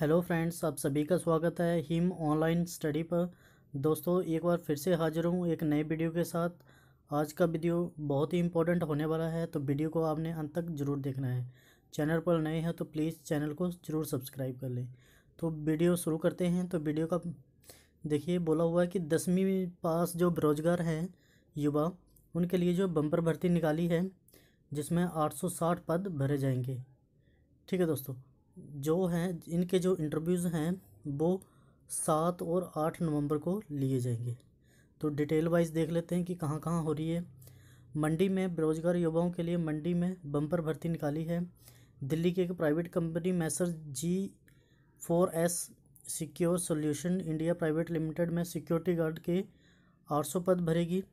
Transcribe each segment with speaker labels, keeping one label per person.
Speaker 1: Hello friends, आप सभी का स्वागत है हिम ऑनलाइन स्टडी पर। दोस्तों, एक बार फिर से हाजिर हूँ एक नए वीडियो के साथ। आज का वीडियो बहुत ही इंपॉर्टेंट होने वाला है तो वीडियो को आपने अंत तक ज़रूर देखना है। चैनल पर नए हैं तो प्लीज़ चैनल को ज़रूर सब्सक्राइब कर लें। तो वीडियो शुरू करते हैं तो वीडियो का देखिए, बोला हुआ है कि दसवीं पास जो बेरोजगार हैं युवा, उनके लिए जो बम्पर भर्ती निकाली है, जिसमें आठ सौ साठ पद भरे जाएँगे। ठीक है दोस्तों जो हैं, इनके जो इंटरव्यूज़ हैं, वो सात और आठ नवंबर को लिए जाएँगे। तो डिटेल वाइज देख लेते हैं कि कहाँ कहाँ हो रही है। मंडी में बेरोजगार युवाओं के लिए मंडी में बम्पर भर्ती निकाली है। दिल्ली की एक private company messrs G four S secure solution India private limited में सिक्योरिटी गार्ड के आठ सौ पद भरेगी।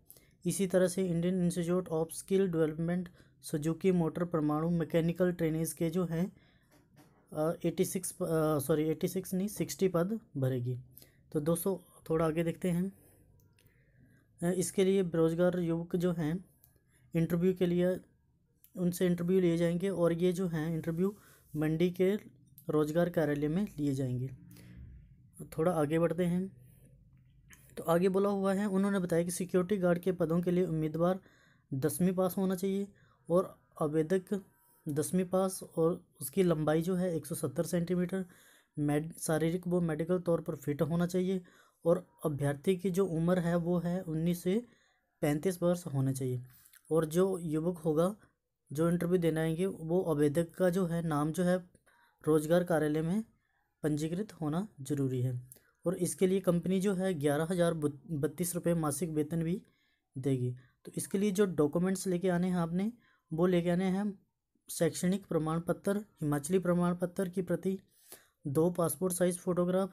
Speaker 1: इसी तरह से Indian institute of skill development Suzuki motor परमाणु मैकेनिकल ट्रेनिज के जो हैं eighty six sorry eighty six नहीं, सिक्सटी पद भरेगी। तो दोस्तों, थोड़ा आगे देखते हैं। इसके लिए बेरोजगार युवक जो हैं इंटरव्यू के लिए, उनसे इंटरव्यू लिए जाएँगे और ये जो हैं इंटरव्यू मंडी के रोज़गार कार्यालय में लिए जाएँगे। थोड़ा आगे बढ़ते हैं। तो आगे बोला हुआ है, उन्होंने बताया कि सिक्योरिटी गार्ड के पदों के लिए उम्मीदवार दसवीं पास होना चाहिए और आवेदक दसवीं पास और उसकी लंबाई जो है एक सौ सत्तर सेंटीमीटर। मेड, शारीरिक व मेडिकल तौर पर फिट होना चाहिए और अभ्यर्थी की जो उम्र है वो है उन्नीस से पैंतीस वर्ष होना चाहिए। और जो युवक होगा, जो इंटरव्यू देने आएँगे, वो आवेदक का जो है नाम जो है रोज़गार कार्यालय में पंजीकृत होना ज़रूरी है। और इसके लिए कंपनी जो है ग्यारह हज़ार बत्तीस रुपये मासिक वेतन भी देगी। तो इसके लिए जो डॉक्यूमेंट्स लेके आने हैं आपने, वो लेके आने हैं शैक्षणिक प्रमाण पत्र हिमाचली प्रमाण पत्र की प्रति, दो पासपोर्ट साइज़ फ़ोटोग्राफ,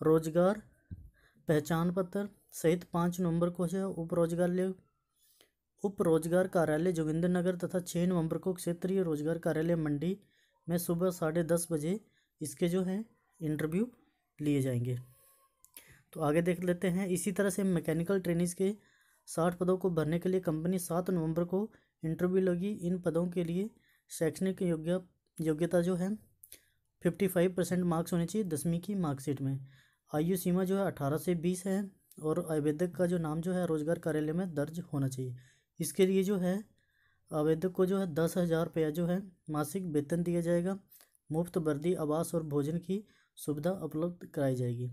Speaker 1: रोज़गार पहचान पत्र सहित पाँच नवंबर को है उप रोज़गार उप रोज़गार कार्यालय जोगिंदर नगर तथा छः नवंबर को क्षेत्रीय रोज़गार कार्यालय मंडी में सुबह साढ़े दस बजे इसके जो है इंटरव्यू लिए जाएँगे। तो आगे देख लेते हैं, इसी तरह से मैकेनिकल ट्रेनिंग के साठ पदों को भरने के लिए कंपनी सात नवंबर को इंटरव्यू लगी। इन पदों के लिए शैक्षणिक योग्य, योग्यता जो है फिफ्टी फाइव परसेंट मार्क्स होने चाहिए दसवीं की मार्कशीट में। आयु सीमा जो है अठारह से बीस है और आवेदक का जो नाम जो है रोज़गार कार्यालय में दर्ज होना चाहिए। इसके लिए जो है आवेदक को जो है दस हज़ार रुपया जो है मासिक वेतन दिया जाएगा। मुफ़्त वर्दी, आवास और भोजन की सुविधा उपलब्ध कराई जाएगी।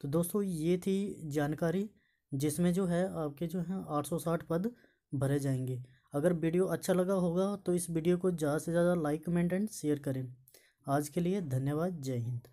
Speaker 1: तो दोस्तों, ये थी जानकारी जिसमें जो है आपके जो है आठ सौ साठ पद भरे जाएँगे। अगर वीडियो अच्छा लगा होगा तो इस वीडियो को ज़्यादा से ज़्यादा लाइक, कमेंट एंड शेयर करें। आज के लिए धन्यवाद, जय हिंद।